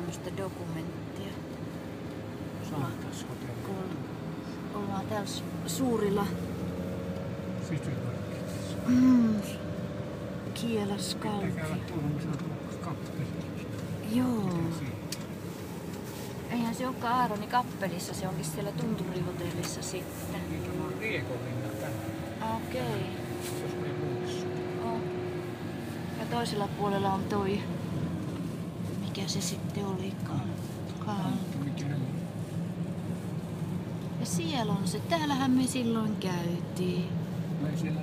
tämmöistä dokumenttia. Ollaan täällä su- suurilla mm, kappeli. Joo. Eihän se olekaan Aaroni kappelissa, se onkin siellä Tunturihotellissa sitten. Niin on tänään. Okei. Jos me muissa. On. Ja toisella puolella on toi, mikä se sitten olikaan. Ja siellä on se. Täällähän me silloin käytiin. Ei siellä